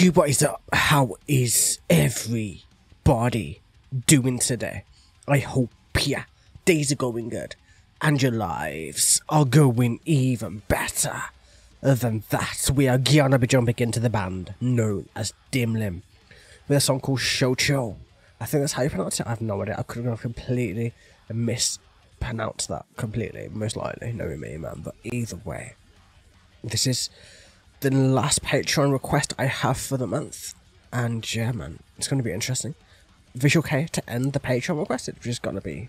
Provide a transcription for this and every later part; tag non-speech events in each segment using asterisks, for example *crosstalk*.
YouTube, what is up? How is everybody doing today? I hope your days are going good and your lives are going even better. Than that, we are gonna be jumping into the band known as Dimlim with a song called Shochou. I think that's how you pronounce it. I have no idea. I could have completely mispronounced that completely, most likely, knowing me, man. But either way, this is the last Patreon request I have for the month. And yeah, man, it's going to be interesting. Visual Kei to end the Patreon request, it's just going to be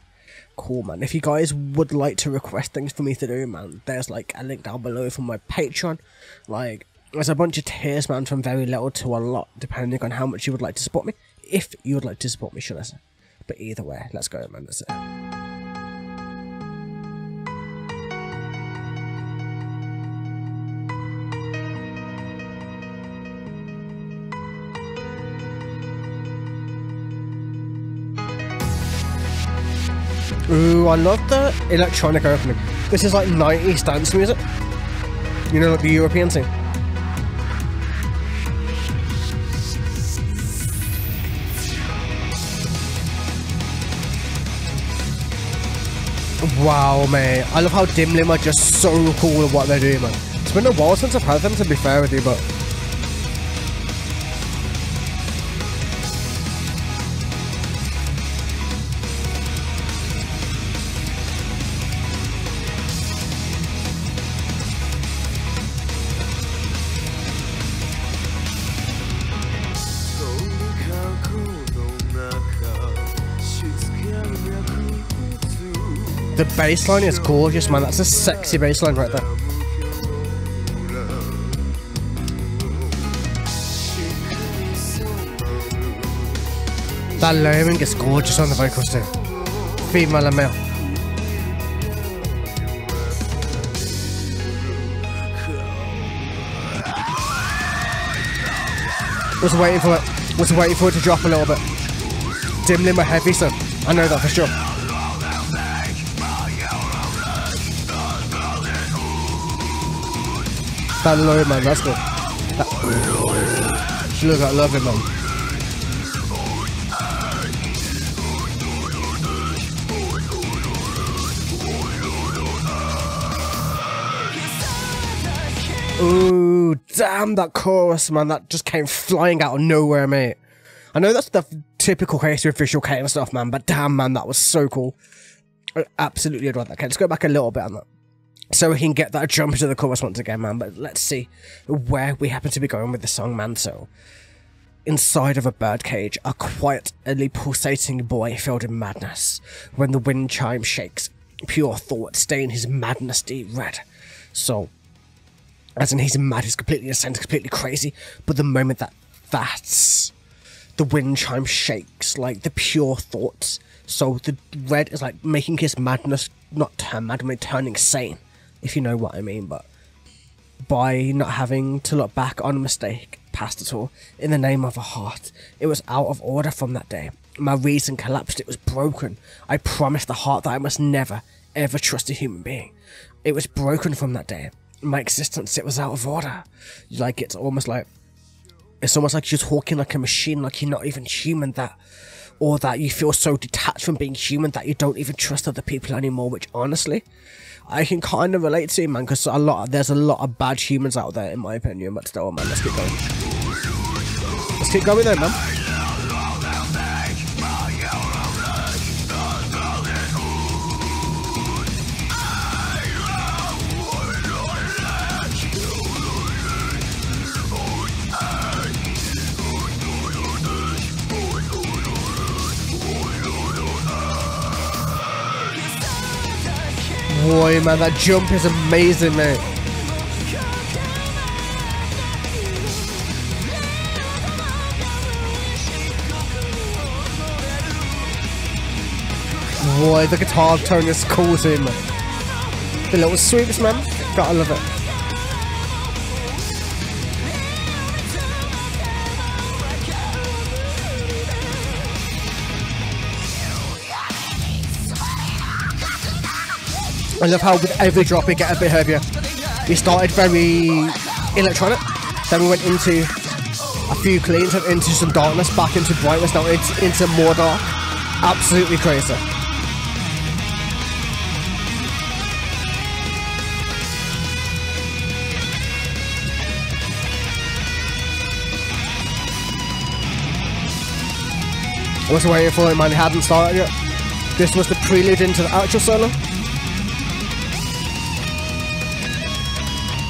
cool, man. If you guys would like to request things for me to do, man, there's like a link down below for my Patreon. Like, there's a bunch of tiers, man, from very little to a lot, depending on how much you would like to support me. If you would like to support me, should I say. But either way, let's go, man. That's it. Ooh, I love the electronic opening. This is like 90s dance music. You know, like the European thing. Wow, mate. I love how Dimlim are just so cool with what they're doing, man. It's been a while since I've heard them, to be fair with you, but The bass line is gorgeous, man. That's a sexy bass line right there. That layering is gorgeous on the vocals too. Female and male. Was waiting for it. Was waiting for it to drop a little bit. Dimlim heavy, so I know that for sure. That low man, that's good. That, look, I love it, man. Ooh, damn that chorus, man. That just came flying out of nowhere, mate. I know that's the typical Visual Kei and stuff, man, but damn, man, that was so cool. I absolutely adored that. Okay, let's go back a little bit on that so we can get that jump into the chorus once again, man. But let's see where we happen to be going with the song, man. So, inside of a birdcage, a quietly pulsating boy filled in madness. When the wind chime shakes, pure thought stain his madness deep red. So, as in he's mad, he's completely insane, completely crazy. But the moment that that's the wind chime shakes, like the pure thoughts. So the red is like making his madness not turn mad, but turning sane if you know what I mean, but by not having to look back on a mistake past at all in the name of a heart. It was out of order from that day. My reason collapsed, it was broken. I promised the heart that I must never, ever trust a human being. It was broken from that day. My existence, it was out of order. Like, it's almost like, it's almost like you're talking like a machine, like you're not even human, that, or that you feel so detached from being human that you don't even trust other people anymore, which honestly, I can kind of relate to, man, because a lot there's a lot of bad humans out there, in my opinion. But still, man, let's keep going. Let's keep going, then, man. Boy, man. That jump is amazing, mate. Boy, the guitar tone is cool too, man. The little sweeps, man. Gotta love it. I love how with every drop it get a bit heavier. We started very electronic, then we went into a few cleans and into some darkness, back into brightness, now into, into more dark. Absolutely crazy. I was waiting for it, man. It hadn't started yet. This was the prelude into the actual solo.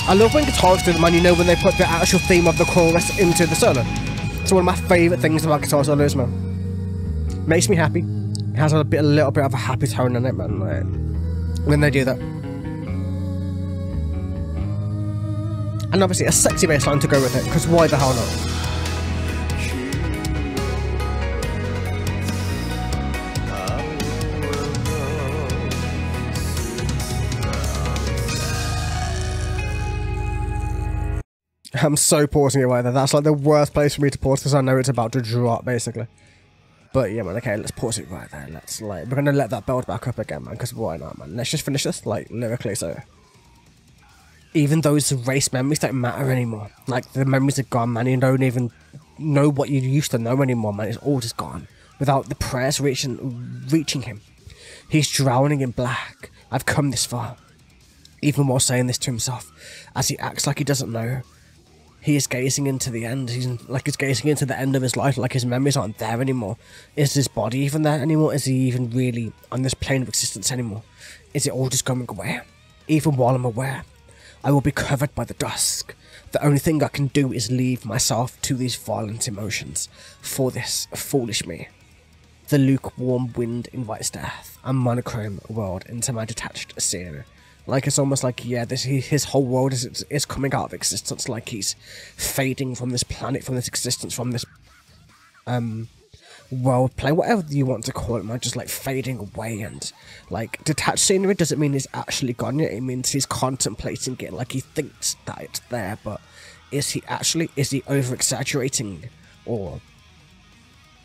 I love when guitarists do it, man. You know when they put the actual theme of the chorus into the solo. It's one of my favourite things about guitar solos, man. Makes me happy. It has a bit, a little bit of a happy tone in it, man. Like, when they do that. And obviously a sexy bass line to go with it, because why the hell not? *laughs* I'm so pausing it right there. That's like the worst place for me to pause because I know it's about to drop, basically. But yeah, man, okay, let's pause it right there. Let's, like, we're gonna let that build back up again, man, because why not, man? Let's just finish this, like, lyrically, so. Even those race memories don't matter anymore. Like, the memories are gone, man. You don't even know what you used to know anymore, man. It's all just gone. Without the prayers reaching, reaching him. He's drowning in black. I've come this far. Even while saying this to himself, as he acts like he doesn't know he is gazing into the end. He's like he's gazing into the end of his life, like his memories aren't there anymore. Is his body even there anymore? Is he even really on this plane of existence anymore? Is it all just going away? Even while I'm aware, I will be covered by the dusk. The only thing I can do is leave myself to these violent emotions. For this foolish me. The lukewarm wind invites death, a monochrome world into my detached scene. Like it's almost like yeah, this his whole world is is coming out of existence. Like he's fading from this planet, from this existence, from this um world play, whatever you want to call it, man. Just like fading away and like detached scenery doesn't mean he's actually gone yet. It means he's contemplating it, like he thinks that it's there, but is he actually? Is he over exaggerating, or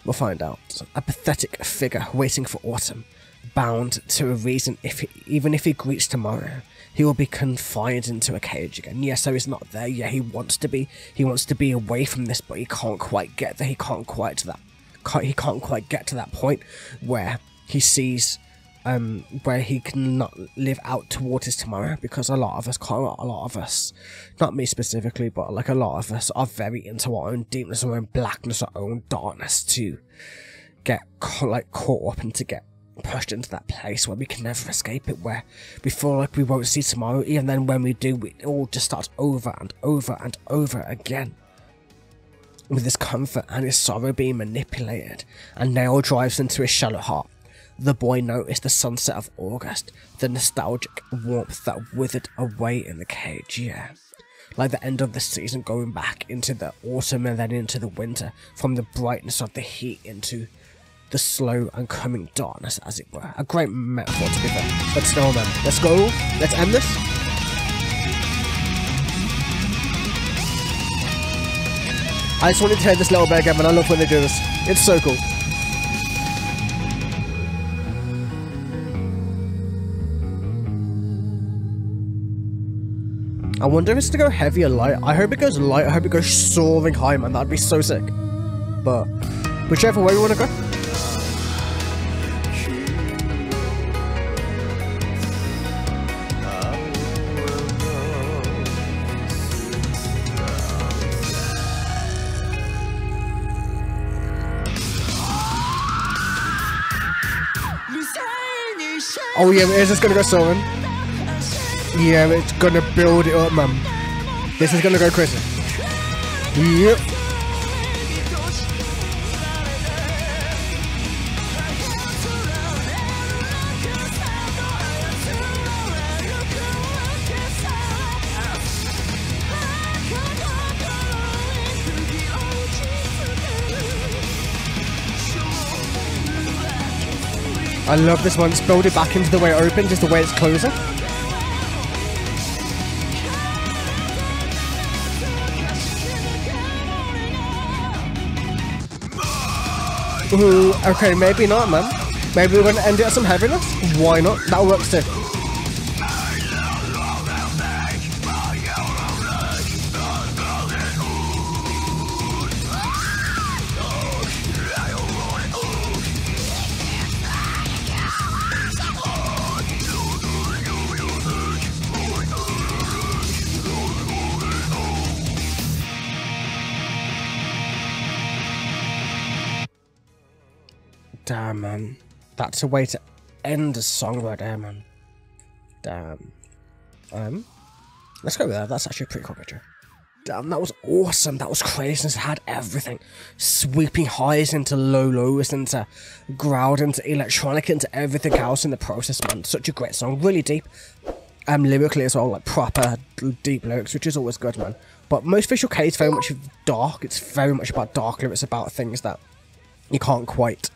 we'll find out. A pathetic figure waiting for autumn bound to a reason if he, even if he greets tomorrow he will be confined into a cage again. Yeah so he's not there. Yeah he wants to be he wants to be away from this but he can't quite get there. He can't quite to that can't, he can't quite get to that point where he sees um, where he cannot live out towards his tomorrow because a lot of us can't a lot of us not me specifically but like a lot of us are very into our own deepness our own blackness our own darkness to get like caught up and to get pushed into that place where we can never escape it, where we feel like we won't see tomorrow, even then when we do, it all just starts over and over and over again. With his comfort and his sorrow being manipulated, and nail drives into his shallow heart, the boy noticed the sunset of August, the nostalgic warmth that withered away in the cage, yeah. Like the end of the season going back into the autumn and then into the winter, from the brightness of the heat into the slow and coming darkness, as it were. A great metaphor, to be fair. But still, then, let's go. Let's end this. I just wanted to hear this little bit again, and I love when they do this. It's so cool. I wonder if it's to go heavy or light. I hope it goes light. I hope it goes soaring high, man. That'd be so sick. But whichever way we want to go. Oh yeah, is this gonna go Sylvan? Yeah, it's gonna build it up, man. This is gonna go crazy. Yep. I love this one. It's build it back into the way it opened, just the way it's closing. Ooh, okay, maybe not, man. Maybe we're gonna end it at some heaviness? Why not? That works too. Damn, man. That's a way to end a song right there, man. Damn. Um, let's go with that. That's actually a pretty cool picture. Damn, that was awesome. That was crazy. It had everything. Sweeping highs into low lows, into growled, into electronic, into everything else in the process, man. Such a great song. Really deep. Um, lyrically as well, like proper deep lyrics, which is always good, man. But most Visual Kei is very much dark. It's very much about dark lyrics, about things that you can't quite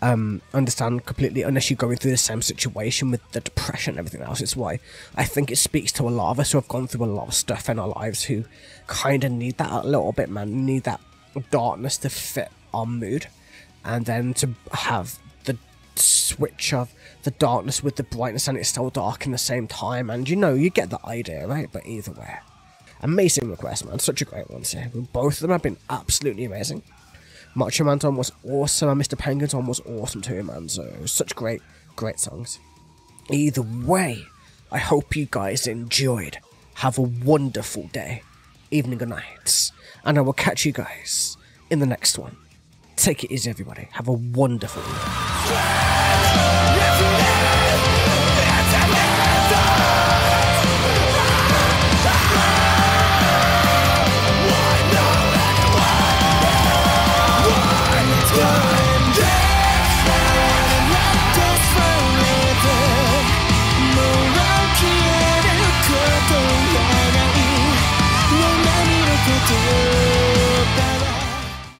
um, understand completely unless you're going through the same situation with the depression and everything else. It's why I think it speaks to a lot of us who have gone through a lot of stuff in our lives who kind of need that a little bit, man. Need that darkness to fit our mood, and then to have the switch of the darkness with the brightness, and it's still dark in the same time. And you know, you get the idea, right? But either way, amazing request, man. Such a great one. So both of them have been absolutely amazing. Macho Man's on was awesome, and Mr. Penguin's on was awesome too, man. So, such great, great songs. Either way, I hope you guys enjoyed. Have a wonderful day, evening, or nights, and I will catch you guys in the next one. Take it easy, everybody. Have a wonderful day.